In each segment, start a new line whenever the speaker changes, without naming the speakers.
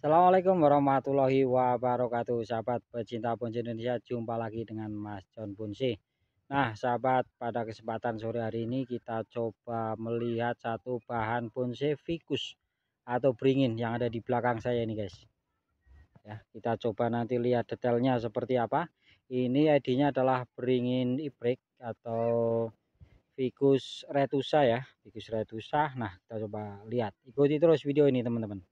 Assalamualaikum warahmatullahi wabarakatuh. Sahabat pecinta ponce Indonesia jumpa lagi dengan Mas John Ponce Nah sahabat pada kesempatan sore hari ini kita coba melihat satu bahan ponce ficus atau beringin yang ada di belakang saya ini guys. Ya kita coba nanti lihat detailnya seperti apa. Ini ID-nya adalah beringin ibrik atau ficus retusa ya. Ficus retusa. Nah kita coba lihat. Ikuti terus video ini teman-teman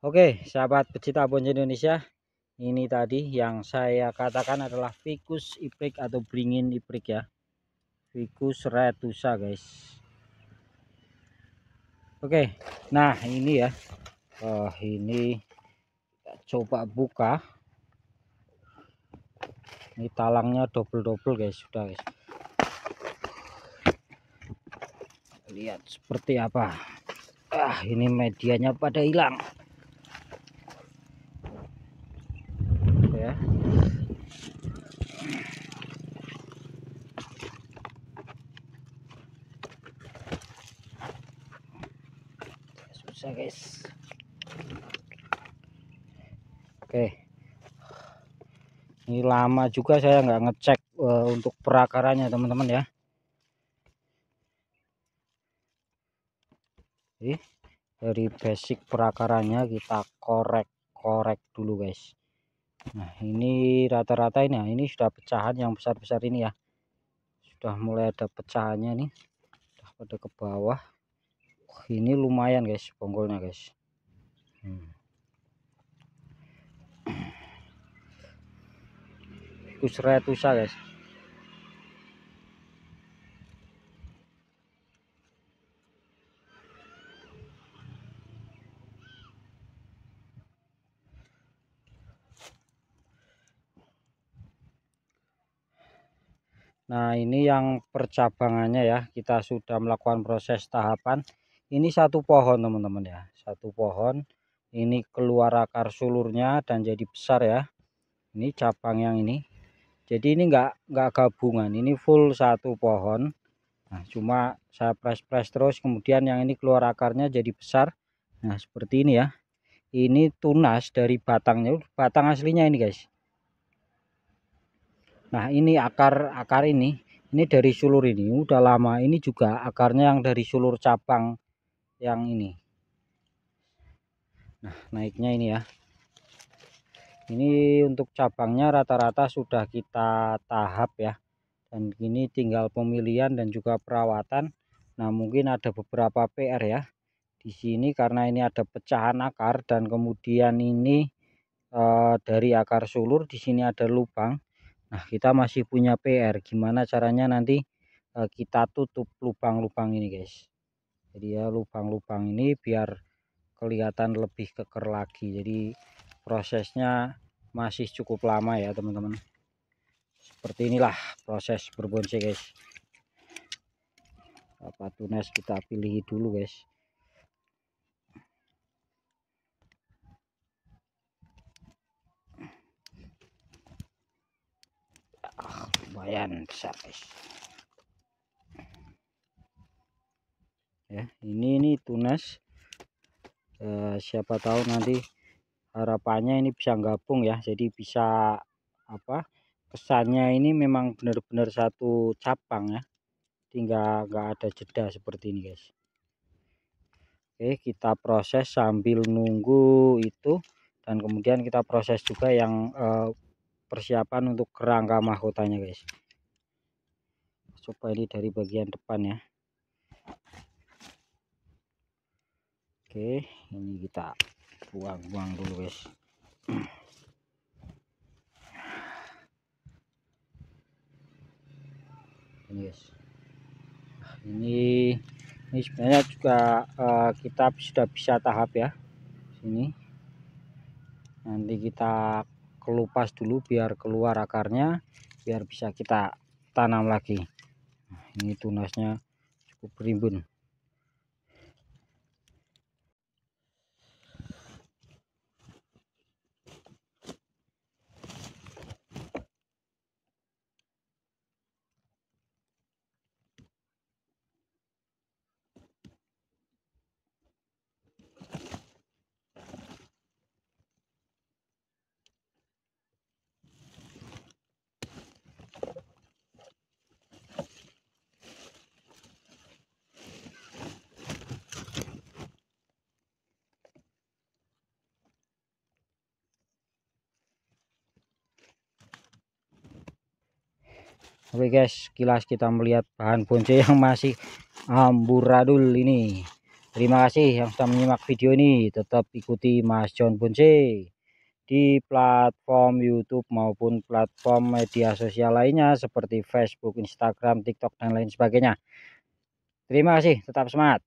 Oke, sahabat pecinta bonce Indonesia, ini tadi yang saya katakan adalah ficus iprik atau beringin iprik ya. Ficus retusa, guys. Oke, nah ini ya. Oh, ini kita coba buka. Ini talangnya double-double, guys, sudah, guys. Lihat seperti apa. Ah, ini medianya pada hilang. Susah guys. Oke. Ini lama juga saya nggak ngecek uh, untuk perakarannya teman-teman ya. Jadi, dari basic perakarannya kita korek-korek dulu guys. Nah ini rata-rata ini ya ini sudah pecahan yang besar-besar ini ya. Sudah mulai ada pecahannya nih. Sudah pada ke bawah ini lumayan guys bonggolnya guys. Hmm. retusa guys. Nah ini yang percabangannya ya. Kita sudah melakukan proses tahapan ini satu pohon teman-teman ya. Satu pohon. Ini keluar akar sulurnya dan jadi besar ya. Ini cabang yang ini. Jadi ini enggak enggak gabungan. Ini full satu pohon. Nah cuma saya press-press terus. Kemudian yang ini keluar akarnya jadi besar. Nah seperti ini ya. Ini tunas dari batangnya. Batang aslinya ini guys. Nah ini akar akar ini. Ini dari sulur ini. Udah lama. Ini juga akarnya yang dari sulur cabang yang ini. Nah naiknya ini ya. Ini untuk cabangnya rata-rata sudah kita tahap ya. Dan ini tinggal pemilihan dan juga perawatan. Nah mungkin ada beberapa PR ya. Di sini karena ini ada pecahan akar dan kemudian ini e, dari akar sulur di sini ada lubang. Nah kita masih punya PR gimana caranya nanti e, kita tutup lubang-lubang ini guys jadi ya lubang-lubang ini biar kelihatan lebih keker lagi. Jadi prosesnya masih cukup lama ya teman-teman. Seperti inilah proses berbonce guys. Apa tunas kita pilih dulu guys. Ah, lumayan besar guys ya. Ini ini tunas. Eh, siapa tahu nanti harapannya ini bisa gabung ya. Jadi bisa apa kesannya ini memang benar-benar satu cabang ya. Tinggal nggak ada jeda seperti ini guys. Oke kita proses sambil nunggu itu. Dan kemudian kita proses juga yang eh, persiapan untuk kerangka mahkotanya guys. Coba ini dari bagian depan ya oke ini kita buang-buang dulu guys. Ini guys. Ini ini sebenarnya juga uh, kita sudah bisa tahap ya sini. Nanti kita kelupas dulu biar keluar akarnya biar bisa kita tanam lagi. Nah, ini tunasnya cukup rimbun Oke guys, kilas kita melihat bahan bonsai yang masih amburadul ini. Terima kasih yang sudah menyimak video ini. Tetap ikuti Mas John Bonsai di platform YouTube maupun platform media sosial lainnya seperti Facebook, Instagram, TikTok, dan lain sebagainya. Terima kasih, tetap semangat.